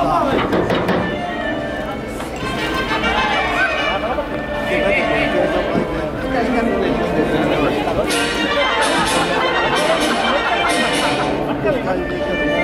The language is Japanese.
した。